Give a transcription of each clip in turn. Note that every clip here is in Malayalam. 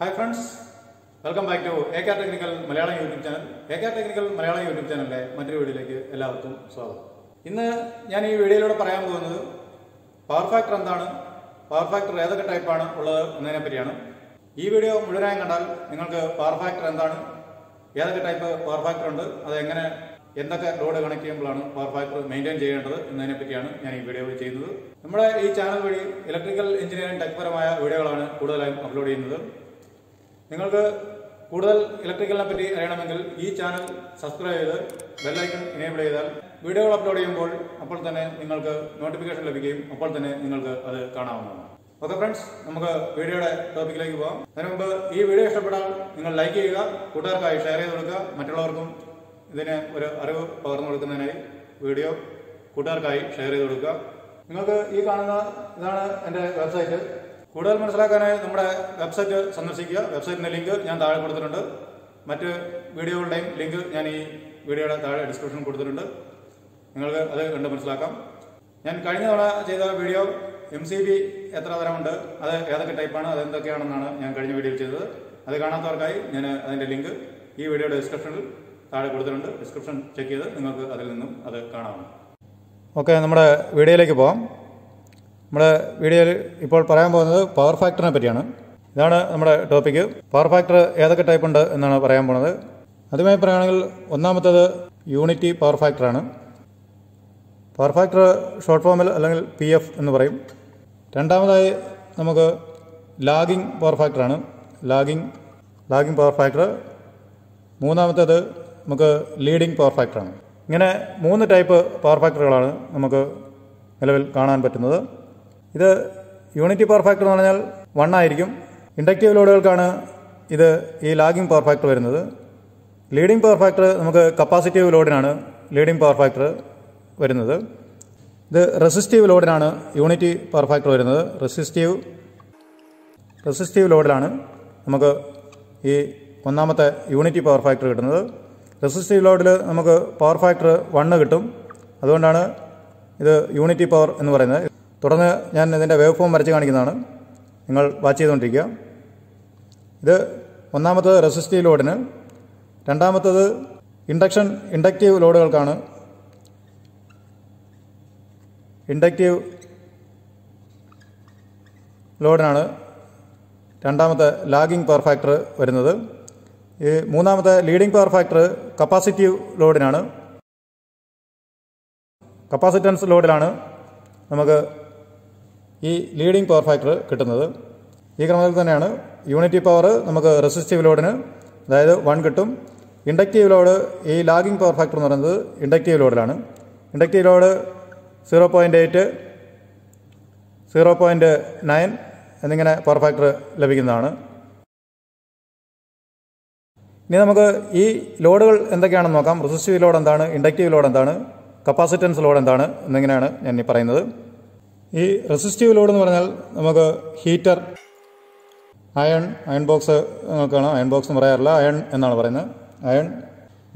Hi friends welcome back to A K technical Malayalam YouTube channel A K technical Malayalam YouTube ചാനലിലെ മറ്റൊരു വീഡിയോയിലേക്ക് എല്ലാവർക്കും സ്വാഗതം. ഇന്ന് ഞാൻ ഈ വീഡിയോയിലൂടെ പറയാൻ പോകുന്നത് പവർ ഫാക്ടർ എന്താണ് പവർ ഫാക്ടർ ഏതൊക്കെ ടൈപ്പാണ് ഉള്ളത് എന്നതിനെ പറ്റിയാണ്. ഈ വീഡിയോ മുഴുവനായും കണ്ടാൽ നിങ്ങൾക്ക് പവർ ഫാക്ടർ എന്താണ് ഏതൊക്കെ ടൈപ്പ് പവർ ഫാക്ടർ ഉണ്ട് അത് എങ്ങനെ എന്തൊക്കെ ലോഡ് കണക്ട് ചെയ്യുമ്പോഴാണ് പവർ ഫാക്ടർ മെയിന്റെയിൻ ചെയ്യേണ്ടത് എന്നതിനെ പറ്റിയാണ് ഞാൻ ഈ വീഡിയോ ചെയ്യുന്നത്. നമ്മുടെ ഈ ചാനൽ വഴി ഇലക്ട്രിക്കൽ എഞ്ചിനീയറിംഗ് ടെക്പരമായ വീഡിയോകളാണ് കൂടുതലായും അപ്ലോഡ് ചെയ്യുന്നത്. നിങ്ങൾക്ക് കൂടുതൽ ഇലക്ട്രിക്കലിനെ പറ്റി അറിയണമെങ്കിൽ ഈ ചാനൽ സബ്സ്ക്രൈബ് ചെയ്ത് ബെല്ലൈക്കൺ എനേബിൾ ചെയ്താൽ വീഡിയോകൾ അപ്ലോഡ് ചെയ്യുമ്പോൾ അപ്പോൾ തന്നെ നിങ്ങൾക്ക് നോട്ടിഫിക്കേഷൻ ലഭിക്കുകയും അപ്പോൾ തന്നെ നിങ്ങൾക്ക് അത് കാണാവുന്നതാണ്. ഓക്കെ ഫ്രണ്ട്സ് നമുക്ക് വീഡിയോയുടെ ടോപ്പിക്കിലേക്ക് പോകാം അതിനു മുമ്പ് ഈ വീഡിയോ ഇഷ്ടപ്പെട്ടാൽ നിങ്ങൾ ലൈക്ക് ചെയ്യുക കൂട്ടുകാർക്കായി ഷെയർ ചെയ്ത് കൊടുക്കുക. മറ്റുള്ളവർക്കും ഇതിന് ഒരു അറിവ് പകർന്നു കൊടുക്കുന്നതിനായി വീഡിയോ കൂട്ടുകാർക്കായി ഷെയർ ചെയ്ത് കൊടുക്കുക. നിങ്ങൾക്ക് ഈ കാണുന്ന ഇതാണ് എന്റെ വെബ്സൈറ്റ് കൂടുതൽ മനസ്സിലാക്കാനായി നമ്മുടെ വെബ്സൈറ്റ് സന്ദർശിക്കുക. വെബ്സൈറ്റിന്റെ ലിങ്ക് ഞാൻ താഴെ കൊടുത്തിട്ടുണ്ട്. മറ്റ് വീഡിയോകളുടെയും ലിങ്ക് ഞാൻ ഈ വീഡിയോയുടെ താഴെ ഡിസ്ക്രിപ്ഷൻ കൊടുത്തിട്ടുണ്ട്. നിങ്ങൾക്ക് അത് കണ്ട് മനസ്സിലാക്കാം. ഞാൻ കഴിഞ്ഞ തവണ ചെയ്ത വീഡിയോ എം സി ബി എത്ര തരമുണ്ട് അത് ഏതൊക്കെ ടൈപ്പാണ് അത് എന്തൊക്കെയാണെന്നാണ് ഞാൻ കഴിഞ്ഞ വീഡിയോയിൽ ചെയ്തത്. അത് കാണാത്തവർക്കായി ഞാൻ അതിന്റെ ലിങ്ക് ഈ വീഡിയോയുടെ ഡിസ്ക്രിപ്ഷനിൽ താഴെ കൊടുത്തിട്ടുണ്ട്. ഡിസ്ക്രിപ്ഷൻ ചെക്ക് ചെയ്ത് നിങ്ങൾക്ക് അതിൽ നിന്നും അത് കാണാവുന്നതാണ്. ഓക്കെ നമ്മുടെ വീഡിയോയിലേക്ക് പോകാം നമ്മുടെ വീഡിയോയിൽ ഇപ്പോൾ പറയാൻ പോകുന്നത് പവർ ഫാക്ടറിനെ പറ്റിയാണ്. ഇതാണ് നമ്മുടെ ടോപ്പിക്ക് പവർ ഫാക്ടർ ഏതൊക്കെ ടൈപ്പ് ഉണ്ട് എന്നാണ് പറയാൻ പോകുന്നത്. അതുമായി പറയുകയാണെങ്കിൽ ഒന്നാമത്തേത് യൂണിറ്റി പവർ ഫാക്ടറാണ് പവർ ഫാക്ടർ ഷോർട്ട് ഫോമിൽ അല്ലെങ്കിൽ പി എഫ് എന്ന് പറയും. രണ്ടാമതായി നമുക്ക് ലാഗിംഗ് പവർ ഫാക്ടറാണ് ലാഗിംഗ് ലാഗിംഗ് പവർ ഫാക്ടർ മൂന്നാമത്തേത് നമുക്ക് ലീഡിംഗ് പവർ ഫാക്ടറാണ് ഇങ്ങനെ മൂന്ന് ടൈപ്പ് പവർ ഫാക്ടറുകളാണ് നമുക്ക് നിലവിൽ കാണാൻ പറ്റുന്നത്. ഇത് യൂണിറ്റി പവർ ഫാക്ടർ എന്ന് പറഞ്ഞാൽ വൺ ആയിരിക്കും. ഇൻഡക്റ്റീവ് ലോഡുകൾക്കാണ് ഇത് ഈ ലാഗിംഗ് പവർ ഫാക്ടർ വരുന്നത്. ലീഡിംഗ് പവർ ഫാക്ടർ നമുക്ക് കപ്പാസിറ്റീവ് ലോഡിനാണ് ലീഡിംഗ് പവർ ഫാക്ടർ വരുന്നത്. ഇത് റെസിസ്റ്റീവ് ലോഡിനാണ് യൂണിറ്റി പവർ ഫാക്ടർ വരുന്നത്. റെസിസ്റ്റീവ് റെസിസ്റ്റീവ് ലോഡിലാണ് നമുക്ക് ഈ ഒന്നാമത്തെ യൂണിറ്റി പവർ ഫാക്ടർ കിട്ടുന്നത്. റെസിസ്റ്റീവ് ലോഡിൽ നമുക്ക് പവർ ഫാക്ടർ വണ്ണ് കിട്ടും. അതുകൊണ്ടാണ് ഇത് യൂണിറ്റി പവർ എന്ന് പറയുന്നത്. തുടർന്ന് ഞാൻ ഇതിന്റെ വേവ് ഫോം വരച്ച് കാണിക്കുന്നതാണ്. നിങ്ങൾ വാച്ച് ചെയ്തുകൊണ്ടിരിക്കുക. ഇത് ഒന്നാമത്തത് റെസിസ്റ്റീവ് ലോഡിന് രണ്ടാമത്തത് ഇൻഡക്ഷൻ ഇൻഡക്റ്റീവ് ലോഡുകൾക്കാണ്. ഇൻഡക്റ്റീവ് ലോഡിനാണ് രണ്ടാമത്തെ ലാഗിംഗ് പവർ ഫാക്ടർ വരുന്നത്. ഈ മൂന്നാമത്തെ ലീഡിംഗ് പവർ ഫാക്ടർ കപ്പാസിറ്റീവ് ലോഡിനാണ്. കപ്പാസിറ്റൻസ് ലോഡിലാണ്. നമുക്ക് ഈ ലീഡിംഗ് പവർ ഫാക്ടർ കിട്ടുന്നത്. ഈ ക്രമത്തിൽ തന്നെയാണ് യൂണിറ്റി പവർ നമുക്ക് റെസിസ്റ്റീവ് ലോഡിന് അതായത് വൺ കിട്ടും. ഇൻഡക്റ്റീവ് ലോഡ് ഈ ലാഗിംഗ് പവർ ഫാക്ടർ എന്ന് പറയുന്നത് inductive ലോഡിലാണ് inductive load zero point eight zero point nine എന്നിങ്ങനെ പവർ ഫാക്ടർ ലഭിക്കുന്നതാണ്. ഇനി നമുക്ക് ഈ ലോഡുകൾ എന്തൊക്കെയാണെന്ന് നോക്കാം. റെസിസ്റ്റീവ് ലോഡ് എന്താണ് ഇൻഡക്റ്റീവ് ലോഡ് എന്താണ് കപ്പാസിറ്റൻസ് ലോഡ് എന്താണ് എന്നിങ്ങനെയാണ് ഞാൻ ഈ പറയുന്നത്. ഈ റെസിസ്റ്റീവ് ലോഡ് എന്ന് പറഞ്ഞാൽ നമുക്ക് ഹീറ്റർ അയൺ അയൺ ബോക്സ് നോക്കുകയാണ്? അയൺ ബോക്സ് എന്ന് പറയാറില്ല അയൺ എന്നാണ് പറയുന്നത്. അയൺ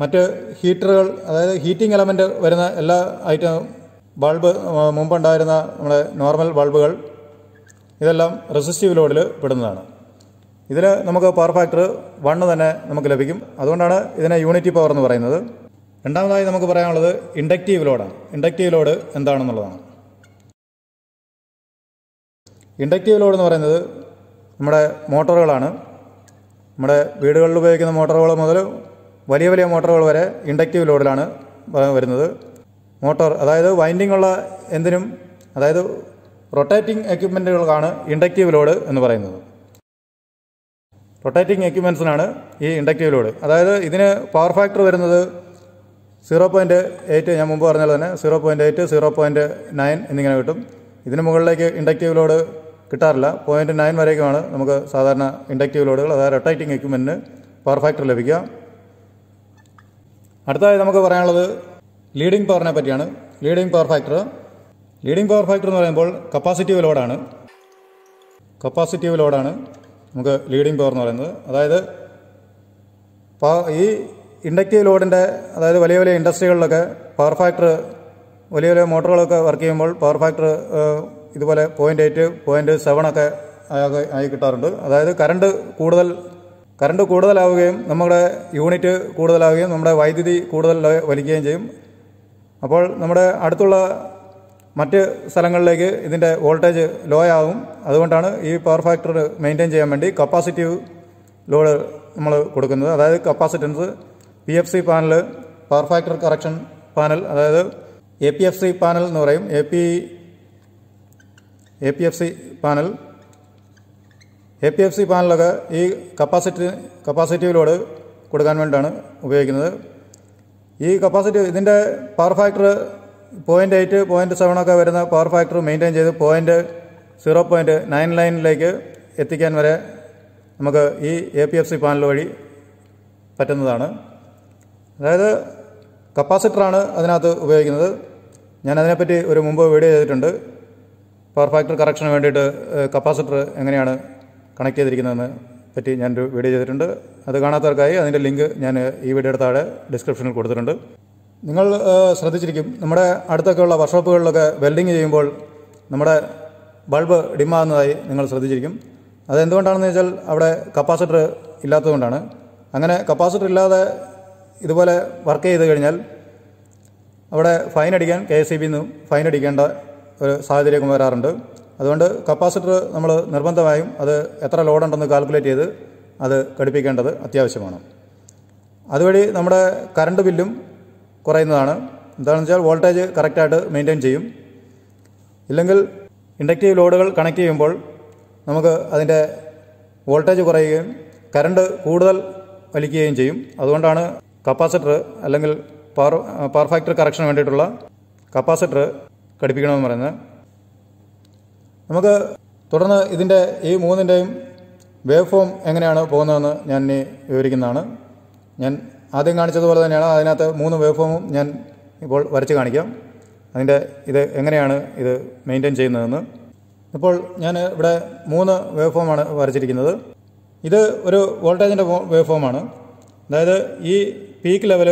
മറ്റ് ഹീറ്ററുകൾ അതായത് ഹീറ്റിംഗ് എലമെന്റ് വരുന്ന എല്ലാ ഐറ്റം ബൾബ് മുമ്പുണ്ടായിരുന്ന നമ്മുടെ നോർമൽ ബൾബുകൾ ഇതെല്ലാം റെസിസ്റ്റീവ് ലോഡിൽ പെടുന്നതാണ്. ഇതിൽ നമുക്ക് പവർ ഫാക്ടർ വണ്ണ് തന്നെ നമുക്ക് ലഭിക്കും. അതുകൊണ്ടാണ് ഇതിനെ യൂണിറ്റി പവർ എന്ന് പറയുന്നത്. രണ്ടാമതായി നമുക്ക് പറയാനുള്ളത് ഇൻഡക്റ്റീവ് ലോഡാണ്. ഇൻഡക്റ്റീവ് ലോഡ് എന്താണെന്നുള്ളതാണ്. ഇൻഡക്റ്റീവ് ലോഡ് എന്ന് പറയുന്നത് നമ്മുടെ മോട്ടോറുകളാണ്. നമ്മുടെ വീടുകളിൽ ഉപയോഗിക്കുന്ന മോട്ടോറുകൾ മുതൽ വലിയ വലിയ മോട്ടോറുകൾ വരെ ഇൻഡക്റ്റീവ് ലോഡിലാണ് വരുന്നത്. മോട്ടോർ അതായത് വൈൻഡിംഗ് ഉള്ള എന്തിനും അതായത് റൊട്ടേറ്റിംഗ് എക്യുപ്മെന്റുകൾക്കാണ് ഇൻഡക്റ്റീവ് ലോഡ് എന്ന് പറയുന്നത്. റൊട്ടേറ്റിംഗ് എക്യുപ്മെൻസിനാണ് ഈ ഇൻഡക്റ്റീവ് ലോഡ്. അതായത് ഇതിന് പവർ ഫാക്ടർ വരുന്നത് സീറോ പോയിന്റ് എയ്റ്റ് ഞാൻ മുമ്പ് പറഞ്ഞ തന്നെ zero point eight zero point nine എന്നിങ്ങനെ കിട്ടും. ഇതിന് മുകളിലേക്ക് ഇൻഡക്റ്റീവ് ലോഡ് കിട്ടാറില്ല. പോയിന്റ് നയൻ വരേക്കുമാണ് നമുക്ക് സാധാരണ ഇൻഡക്റ്റീവ് ലോഡുകൾ അതായത് റൊട്ടേറ്റിംഗ് എക്യുപ്മെന്റിന് പവർ ഫാക്ടർ ലഭിക്കുക. അടുത്തതായി നമുക്ക് പറയാനുള്ളത് ലീഡിംഗ് പവറിനെ പറ്റിയാണ്. Leading power factor leading power factor എന്ന് പറയുമ്പോൾ കപ്പാസിറ്റീവ് ലോഡാണ് കപ്പാസിറ്റീവ് ലോഡാണ് നമുക്ക് ലീഡിംഗ് പവർ എന്ന് പറയുന്നത്. അതായത് ഈ ഇൻഡക്റ്റീവ് ലോഡിന്റെ അതായത് വലിയ വലിയ ഇൻഡസ്ട്രികളിലൊക്കെ പവർ ഫാക്ടർ വലിയ വലിയ മോട്ടോറുകളൊക്കെ വർക്ക് ചെയ്യുമ്പോൾ പവർ ഫാക്ടർ ഇതുപോലെ പോയിന്റ് എയ്റ്റ് പോയിന്റ് സെവൻ ഒക്കെ ആയി- കിട്ടാറുണ്ട്. അതായത് കറണ്ട് കൂടുതൽ കറണ്ട് കൂടുതലാവുകയും നമ്മുടെ യൂണിറ്റ് കൂടുതലാവുകയും നമ്മുടെ വൈദ്യുതി കൂടുതൽ വലിക്കുകയും ചെയ്യും. അപ്പോൾ നമ്മുടെ അടുത്തുള്ള മറ്റ് സ്ഥലങ്ങളിലേക്ക് ഇതിന്റെ വോൾട്ടേജ് ലോ ആവും. അതുകൊണ്ടാണ് ഈ പവർ ഫാക്ടർ മെയിന്റെയിൻ ചെയ്യാൻ വേണ്ടി കപ്പാസിറ്റീവ് ലോഡ് നമ്മൾ കൊടുക്കുന്നത്. അതായത് capacitance P F C panel power factor correction panel അതായത് A P F C panel എന്ന് പറയും. A P A P F C panel A P F C പാനലൊക്കെ ഈ കപ്പാസിറ്റി കപ്പാസിറ്റീവ് ലോഡ് കൊടുക്കാൻ വേണ്ടിയിട്ടാണ് ഉപയോഗിക്കുന്നത്. ഈ കപ്പാസിറ്റി ഇതിന്റെ power factor point eight point seven ഒക്കെ വരുന്ന പവർ ഫാക്ടർ മെയിന്റെയിൻ ചെയ്ത് പോയിന്റ് സീറോ പോയിന്റ് നയൻ ലൈനിലേക്ക് എത്തിക്കാൻ വരെ നമുക്ക് ഈ A P F C panel വഴി പറ്റുന്നതാണ്. അതായത് കപ്പാസിറ്ററാണ് അതിനകത്ത് ഉപയോഗിക്കുന്നത്. ഞാൻ അതിനെപ്പറ്റി ഒരു മുമ്പ് വീഡിയോ ചെയ്തിട്ടുണ്ട്. പവർ ഫാക്ടർ കറക്ഷന് വേണ്ടിയിട്ട് കപ്പാസിറ്റർ എങ്ങനെയാണ് കണക്ട് ചെയ്തിരിക്കുന്നതെന്ന് പറ്റി ഞാനൊരു വീഡിയോ ചെയ്തിട്ടുണ്ട്. അത് കാണാത്തവർക്കായി അതിന്റെ ലിങ്ക് ഞാൻ ഈ വീഡിയോയുടെ താഴെ ഡിസ്ക്രിപ്ഷനിൽ കൊടുത്തിട്ടുണ്ട്. നിങ്ങൾ ശ്രദ്ധിച്ചിരിക്കും നമ്മുടെ അടുത്തൊക്കെയുള്ള വർക്ക്ഷോപ്പുകളിലൊക്കെ വെൽഡിങ് ചെയ്യുമ്പോൾ നമ്മുടെ ബൾബ് ഡിമാകുന്നതായി നിങ്ങൾ ശ്രദ്ധിച്ചിരിക്കും. അതെന്തുകൊണ്ടാണെന്ന് വെച്ചാൽ അവിടെ കപ്പാസിറ്റർ ഇല്ലാത്തതുകൊണ്ടാണ്. അങ്ങനെ കപ്പാസിറ്റർ ഇല്ലാതെ ഇതുപോലെ വർക്ക് ചെയ്ത് കഴിഞ്ഞാൽ അവിടെ ഫൈൻ അടിക്കാൻ കെ എസ് സി ബിന്നും ഫൈൻ അടിക്കേണ്ട ഒരു സാഹചര്യം വരാറുണ്ട്. അതുകൊണ്ട് കപ്പാസിറ്റർ നമ്മൾ നിർബന്ധമായും അത് എത്ര ലോഡുണ്ടെന്ന് കാൽക്കുലേറ്റ് ചെയ്ത് അത് ഘടിപ്പിക്കേണ്ടത് അത്യാവശ്യമാണ്. അതുവഴി നമ്മുടെ കറണ്ട് ബില്ലും കുറയുന്നതാണ്. എന്താണെന്ന് വെച്ചാൽ വോൾട്ടേജ് കറക്റ്റായിട്ട് മെയിന്റെയിൻ ചെയ്യും. ഇല്ലെങ്കിൽ ഇൻഡക്റ്റീവ് ലോഡുകൾ കണക്ട് ചെയ്യുമ്പോൾ നമുക്ക് അതിന്റെ വോൾട്ടേജ് കുറയുകയും കറണ്ട് കൂടുതൽ വലിക്കുകയും ചെയ്യും. അതുകൊണ്ടാണ് കപ്പാസിറ്റർ അല്ലെങ്കിൽ പവർ പവർ ഫാക്ടർ കറക്ഷന് വേണ്ടിയിട്ടുള്ള കപ്പാസിറ്റർ ഘടിപ്പിക്കണമെന്ന് പറയുന്നത്. നമുക്ക് തുടർന്ന് ഇതിന്റെ ഈ മൂന്നിന്റെയും വേവ് ഫോം എങ്ങനെയാണ് പോകുന്നതെന്ന് ഞാൻ ഇനി വിവരിക്കുന്നതാണ്. ഞാൻ ആദ്യം കാണിച്ചതുപോലെ തന്നെയാണ് അതിനകത്ത് മൂന്ന് വേവ് ഫോമും ഞാൻ ഇപ്പോൾ വരച്ച് കാണിക്കാം. അതിന്റെ ഇത് എങ്ങനെയാണ് ഇത് മെയിന്റെയിൻ ചെയ്യുന്നതെന്ന്. ഇപ്പോൾ ഞാൻ ഇവിടെ മൂന്ന് വേവ് ഫോമാണ് വരച്ചിരിക്കുന്നത്. ഇത് ഒരു വോൾട്ടേജിന്റെ വേവ് ഫോമാണ് അതായത് ഈ പീക്ക് ലെവൽ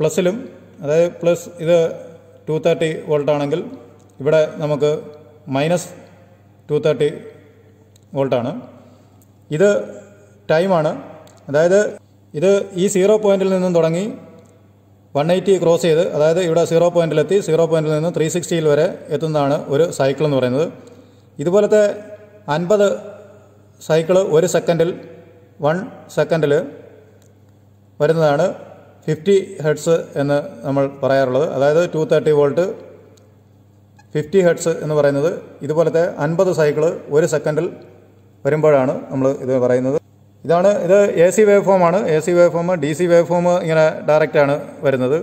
പ്ലസിലും അതായത് പ്ലസ് ഇത് ടു തേർട്ടി വോൾട്ട് ആണെങ്കിൽ ഇവിടെ നമുക്ക് മൈനസ് ടു തേർട്ടി വോൾട്ടാണ് ഇത് ടൈമാണ് അതായത് ഇത് ഈ സീറോ പോയിന്റിൽ നിന്നും തുടങ്ങി വൺ എയ്റ്റി ക്രോസ് ചെയ്ത് അതായത് ഇവിടെ സീറോ പോയിന്റിലെത്തി സീറോ പോയിന്റിൽ നിന്ന് ത്രീ സിക്സ്റ്റിയിൽ വരെ എത്തുന്നതാണ് ഒരു സൈക്കിൾ എന്ന് പറയുന്നത്. ഇതുപോലത്തെ അൻപത് സൈക്കിൾ ഒരു സെക്കൻഡിൽ വൺ സെക്കൻഡിൽ വരുന്നതാണ്. ഫിഫ്റ്റി ഹെഡ്സ് എന്ന് നമ്മൾ പറയാറുള്ളത്. അതായത് two thirty volt fifty hertz എന്ന് പറയുന്നത് ഇതുപോലത്തെ അൻപത് സൈക്കിൾ ഒരു സെക്കൻഡിൽ വരുമ്പോഴാണ് നമ്മൾ ഇത് പറയുന്നത്. ഇതാണ് ഇത് എ സി വേവ് ഫോമാണ് A C wave form D C wave form ഇങ്ങനെ ഡയറക്റ്റാണ് വരുന്നത്.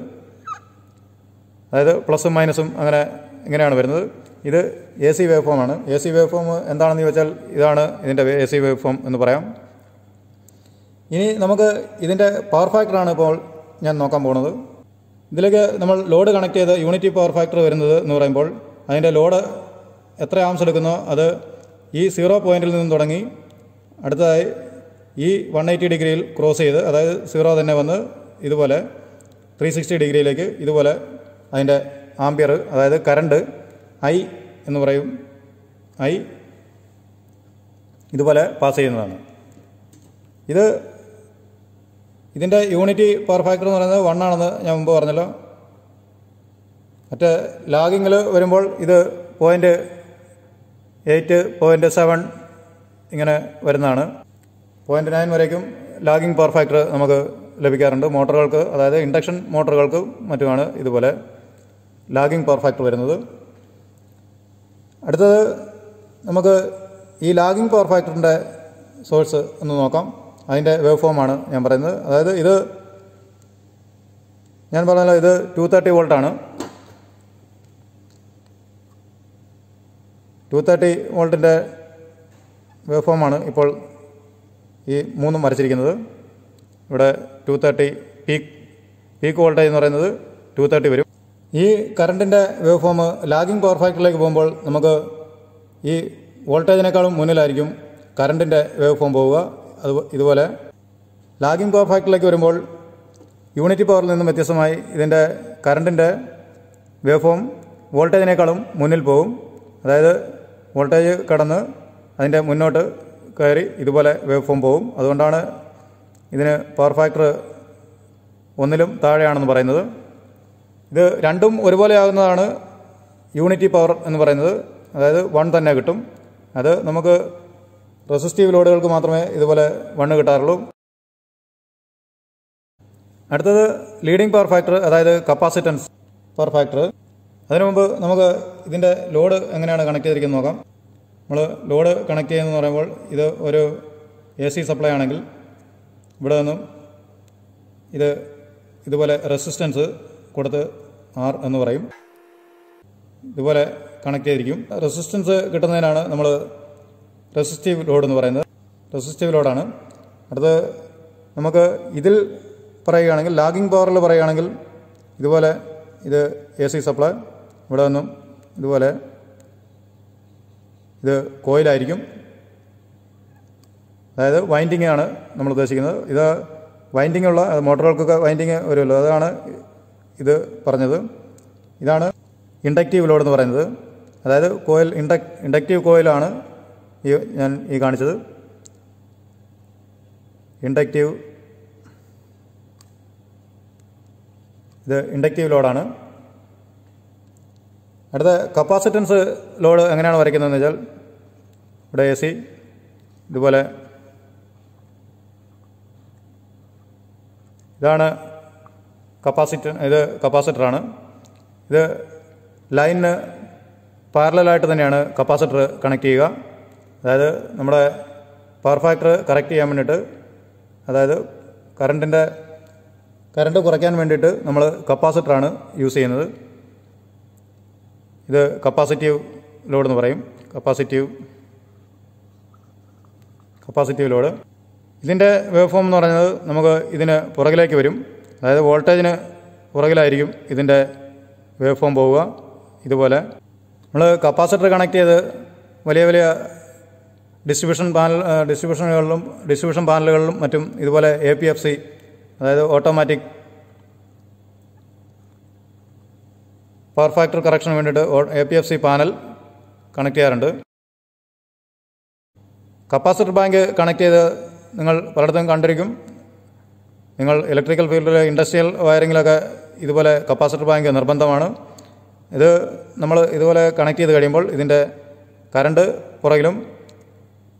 അതായത് പ്ലസും മൈനസും അങ്ങനെ ഇങ്ങനെയാണ് വരുന്നത്. ഇത് എ സി വേവ് ഫോമാണ് എ സി വേവ് ഫോം എന്താണെന്ന് ചോദിച്ചാൽ ഇതാണ് ഇതിന്റെ എ സി വേവ് ഫോം എന്ന് പറയാം. ഇനി നമുക്ക് ഇതിന്റെ പവർ ഫാക്ടറാണ് ഇപ്പോൾ ഞാൻ നോക്കാൻ പോകുന്നത് ഇതിലേക്ക് നമ്മൾ ലോഡ് കണക്ട് ചെയ്ത് യൂണിറ്റി പവർ ഫാക്ടർ വരുന്നത് എന്ന് പറയുമ്പോൾ അതിന്റെ ലോഡ് എത്ര ആംസ് എടുക്കുന്നോ? അത് ഈ സീറോ പോയിന്റിൽ നിന്നും തുടങ്ങി അടുത്തതായി ഈ വൺ എയ്റ്റി ഡിഗ്രിയിൽ ക്രോസ് ചെയ്ത് അതായത് സീറോ തന്നെ വന്ന് ഇതുപോലെ ത്രീ സിക്സ്റ്റി ഡിഗ്രിയിലേക്ക് ഇതുപോലെ അതിന്റെ ആംബിയർ അതായത് കറണ്ട് ഐ എന്ന് പറയും. ഐ ഇതുപോലെ പാസ് ചെയ്യുന്നതാണ്. ഇത് ഇതിന്റെ യൂണിറ്റി പവർ ഫാക്ടർ എന്ന് പറയുന്നത് വൺ ആണെന്ന് ഞാൻ മുമ്പ് പറഞ്ഞല്ലോ. മറ്റേ ലാഗിങ്ങിൽ വരുമ്പോൾ ഇത് പോയിന്റ് എയ്റ്റ് പോയിന്റ് സെവൻ ഇങ്ങനെ വരുന്നതാണ്. പോയിന്റ് നയൻ വരേക്കും ലാഗിങ് പവർ ഫാക്ടർ നമുക്ക് ലഭിക്കാറുണ്ട്. മോട്ടോറുകൾക്ക് അതായത് ഇൻഡക്ഷൻ മോട്ടോറുകൾക്ക് മറ്റുമാണ് ഇതുപോലെ ലാഗിങ് പവർ ഫാക്ടർ വരുന്നത്. അടുത്തത് നമുക്ക് ഈ ലാഗിങ് പവർ ഫാക്ടറിന്റെ സോഴ്സ് ഒന്ന് നോക്കാം. അതിന്റെ വേവ് ഫോമാണ് ഞാൻ പറയുന്നത്. അതായത് ഇത് ഞാൻ പറഞ്ഞല്ലോ ഇത് ടു തേർട്ടി വോൾട്ടാണ് ടു തേർട്ടി വോൾട്ടിന്റെ വേവ് ഫോമാണ് ഇപ്പോൾ ഈ മൂന്നും വരച്ചിരിക്കുന്നത്. ഇവിടെ two thirty peak peak voltage എന്ന് പറയുന്നത് ടു തേർട്ടി വരും. ഈ കറണ്ടിന്റെ വേവ് ഫോം ലാഗിങ് പവർ ഫാക്ടറിലേക്ക് പോകുമ്പോൾ നമുക്ക് ഈ വോൾട്ടേജിനേക്കാളും മുന്നിലായിരിക്കും കറണ്ടിന്റെ വേവ് ഫോം പോവുക. അത് ഇതുപോലെ ലാഗിംഗ് പവർ ഫാക്ടറിലേക്ക് വരുമ്പോൾ യൂണിറ്റി പവറിൽ നിന്നും വ്യത്യസ്തമായി ഇതിന്റെ കറണ്ടിന്റെ വേവ് ഫോം വോൾട്ടേജിനേക്കാളും മുന്നിൽ പോകും അതായത് വോൾട്ടേജ് കടന്ന് അതിന്റെ മുന്നോട്ട് കയറി ഇതുപോലെ വേവ് ഫോം പോകും അതുകൊണ്ടാണ് ഇതിന് പവർ ഫാക്ടർ ഒന്നിലും താഴെയാണെന്ന് പറയുന്നത്. ഇത് രണ്ടും ഒരുപോലെ ആകുന്നതാണ് യൂണിറ്റി പവർ എന്ന് പറയുന്നത്. അതായത് വൺ തന്നെ കിട്ടും. അത് നമുക്ക് റെസിസ്റ്റീവ് ലോഡുകൾക്ക് മാത്രമേ ഇതുപോലെ വണ്ണ് കിട്ടാറുള്ളൂ. അടുത്തത് ലീഡിംഗ് പവർ ഫാക്ടർ അതായത് കപ്പാസിറ്റൻസ് പവർ ഫാക്ടർ അതിനു മുമ്പ് നമുക്ക് ഇതിന്റെ ലോഡ് എങ്ങനെയാണ് കണക്ട് ചെയ്തിരിക്കുന്നത് നോക്കാം. നമ്മൾ ലോഡ് കണക്ട് ചെയ്യുന്നതെന്ന് പറയുമ്പോൾ ഇത് ഒരു എ സി സപ്ലൈ ആണെങ്കിൽ ഇവിടെ നിന്നും ഇത് ഇതുപോലെ റെസിസ്റ്റൻസ് കൊടുത്ത് ആർ എന്ന് പറയും. ഇതുപോലെ കണക്ട് ചെയ്തിരിക്കും. റെസിസ്റ്റൻസ് കിട്ടുന്നതിനാണ് നമ്മൾ റെസിസ്റ്റീവ് ലോഡ് എന്ന് പറയുന്നത്. റെസിസ്റ്റീവ് ലോഡാണ്. അടുത്ത് നമുക്ക് ഇതിൽ പറയുകയാണെങ്കിൽ ലാഗിംഗ് പവറിൽ പറയുകയാണെങ്കിൽ ഇതുപോലെ ഇത് എ സി സപ്ലൈ ഇവിടെ നിന്നും ഇതുപോലെ ഇത് കോയിലായിരിക്കും. അതായത് വൈൻഡിങ് ആണ് നമ്മൾ ഉദ്ദേശിക്കുന്നത്. ഇത് വൈൻഡിങ് ഉള്ള മോട്ടോറുകൾക്കൊക്കെ വൈൻഡിങ് വരുമല്ലോ. അതാണ് ഇത് പറഞ്ഞത്. ഇതാണ് ഇൻഡക്റ്റീവ് ലോഡ് എന്ന് പറയുന്നത്. അതായത് കോയിൽ ഇൻഡക് ഇൻഡക്റ്റീവ് കോയിലാണ് ഈ ഞാൻ ഈ കാണിച്ചത്. ഇൻഡക്റ്റീവ് ഇത് ഇൻഡക്റ്റീവ് ലോഡാണ് അടുത്ത കപ്പാസിറ്റൻസ് ലോഡ് എങ്ങനെയാണ് വരയ്ക്കുന്നതെന്ന് വെച്ചാൽ ഇവിടെ എ സി ഇതുപോലെ. ഇതാണ് കപ്പാസിറ്റർ ഇത് കപ്പാസിറ്ററാണ് ഇത് ലൈനിന് പാരലായിട്ട് തന്നെയാണ് കപ്പാസിറ്റർ കണക്ട് ചെയ്യുക. അതായത് നമ്മുടെ പവർ ഫാക്ടർ കറക്റ്റ് ചെയ്യാൻ വേണ്ടിയിട്ട് അതായത് കറണ്ടിന്റെ കറണ്ട് കുറയ്ക്കാൻ വേണ്ടിയിട്ട് നമ്മൾ കപ്പാസിറ്ററാണ് യൂസ് ചെയ്യുന്നത്. ഇത് കപ്പാസിറ്റീവ് ലോഡ് എന്ന് പറയും. കപ്പാസിറ്റീവ് കപ്പാസിറ്റീവ് ലോഡ് ഇതിന്റെ വേവ് ഫോം എന്ന് പറയുന്നത് നമുക്ക് ഇതിന് പുറകിലേക്ക് വരും. അതായത് വോൾട്ടേജിന് പുറകിലായിരിക്കും ഇതിന്റെ വേവ് ഫോം പോവുക. ഇതുപോലെ നമ്മൾ കപ്പാസിറ്റർ കണക്ട് ചെയ്ത് വലിയ വലിയ ഡിസ്ട്രിബ്യൂഷൻ പാനൽ ഡിസ്ട്രിബ്യൂഷനുകളിലും ഡിസ്ട്രിബ്യൂഷൻ പാനലുകളിലും മറ്റും ഇതുപോലെ എ പി എഫ് സി അതായത് ഓട്ടോമാറ്റിക് പവർ ഫാക്ടർ കറക്ഷന് വേണ്ടിയിട്ട് A P F C panel connect ചെയ്യാറുണ്ട്. കപ്പാസിറ്റർ ബാങ്ക് കണക്ട് ചെയ്ത് നിങ്ങൾ പലയിടത്തും കണ്ടിരിക്കും. നിങ്ങൾ ഇലക്ട്രിക്കൽ ഫീൽഡിൽ ഇൻഡസ്ട്രിയൽ വയറിങ്ങിലൊക്കെ ഇതുപോലെ കപ്പാസിറ്റർ ബാങ്ക് നിർബന്ധമാണ്. ഇത് നമ്മൾ ഇതുപോലെ കണക്ട് ചെയ്ത് കഴിയുമ്പോൾ ഇതിന്റെ കറണ്ട് പുറകിലും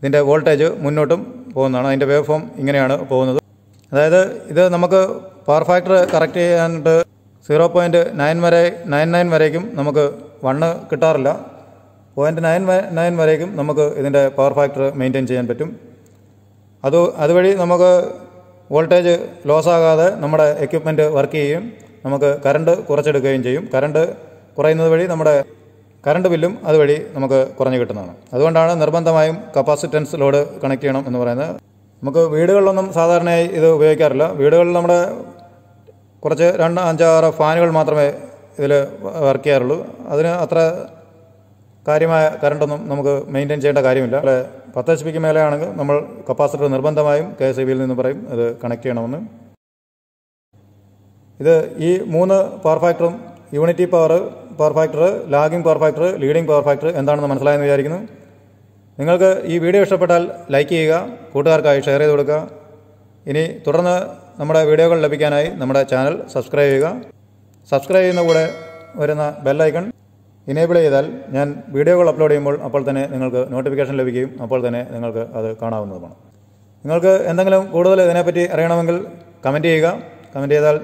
ഇതിന്റെ വോൾട്ടേജ് മുന്നോട്ടും പോകുന്നതാണ്. അതിന്റെ വേവ് ഫോം ഇങ്ങനെയാണ് പോകുന്നത്. അതായത് ഇത് നമുക്ക് പവർ ഫാക്ടർ കറക്റ്റ് ചെയ്യാനായിട്ട് സീറോ പോയിന്റ് നയൻ വരെ നയൻ നയൻ വരേക്കും നമുക്ക് വണ്ണ് കിട്ടാറില്ല. പോയിന്റ് നയൻ നയൻ വരേക്കും നമുക്ക് ഇതിന്റെ പവർ ഫാക്ടർ മെയിന്റെയിൻ ചെയ്യാൻ പറ്റും. അത് അതുവഴി നമുക്ക് വോൾട്ടേജ് ലോസ് ആകാതെ നമ്മുടെ എക്യുപ്മെന്റ് വർക്ക് ചെയ്യുകയും നമുക്ക് കറണ്ട് കുറച്ചെടുക്കുകയും ചെയ്യും. കറണ്ട് കുറയുന്നത് വഴി നമ്മുടെ കറണ്ട് ബില്ലും അതുവഴി നമുക്ക് കുറഞ്ഞു കിട്ടുന്നതാണ്. അതുകൊണ്ടാണ് നിർബന്ധമായും കപ്പാസിറ്റൻസ് ലോഡ് കണക്ട് ചെയ്യണം എന്ന് പറയുന്നത്. നമുക്ക് വീടുകളിലൊന്നും സാധാരണയായി ഇത് ഉപയോഗിക്കാറില്ല. വീടുകളിൽ നമ്മുടെ കുറച്ച് രണ്ട് അഞ്ചാറ് ഫാനുകൾ മാത്രമേ ഇതിൽ വർക്ക് ചെയ്യാറുള്ളൂ. അതിന് അത്ര കാര്യമായ കറണ്ടൊന്നും നമുക്ക് മെയിന്റെയിൻ ചെയ്യേണ്ട കാര്യമില്ല. അവിടെ പത്ത് എച്ച് പിക്ക് മേലെയാണെങ്കിൽ നമ്മൾ കപ്പാസിറ്റർ നിർബന്ധമായും കെ എസ് ബിയിൽ നിന്ന് പറയും ഇത് കണക്ട് ചെയ്യണമെന്ന്. ഇത് ഈ മൂന്ന് പവർ ഫാക്ടറും unity power power factor lagging power factor leading power factor എന്താണെന്ന് മനസ്സിലായെന്ന് വിചാരിക്കുന്നു. നിങ്ങൾക്ക് ഈ വീഡിയോ ഇഷ്ടപ്പെട്ടാൽ ലൈക്ക് ചെയ്യുക കൂട്ടുകാർക്കായി ഷെയർ ചെയ്ത് കൊടുക്കുക. ഇനി തുടർന്ന് നമ്മുടെ വീഡിയോകൾ ലഭിക്കാനായി നമ്മുടെ ചാനൽ സബ്സ്ക്രൈബ് ചെയ്യുക. സബ്സ്ക്രൈബ് ചെയ്യുന്ന കൂടെ വരുന്ന ബെല്ലൈക്കൺ ഇനേബിൾ ചെയ്താൽ ഞാൻ വീഡിയോകൾ അപ്ലോഡ് ചെയ്യുമ്പോൾ അപ്പോൾ തന്നെ നിങ്ങൾക്ക് നോട്ടിഫിക്കേഷൻ ലഭിക്കുകയും അപ്പോൾ തന്നെ നിങ്ങൾക്ക് അത് കാണാവുന്നതുമാണ്. നിങ്ങൾക്ക് എന്തെങ്കിലും കൂടുതൽ ഇതിനെപ്പറ്റി അറിയണമെങ്കിൽ കമന്റ് ചെയ്യുക. കമന്റ് ചെയ്താൽ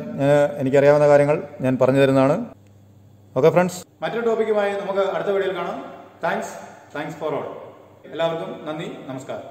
എനിക്കറിയാവുന്ന കാര്യങ്ങൾ ഞാൻ പറഞ്ഞു തരുന്നതാണ്. ഓക്കെ ഫ്രണ്ട്സ് മറ്റൊരു ടോപ്പിക്കുമായി നമുക്ക് അടുത്ത വീഡിയോയിൽ കാണാം. താങ്ക്സ് താങ്ക്സ് ഫോർ ഓൾ എല്ലാവർക്കും നന്ദി. നമസ്കാരം.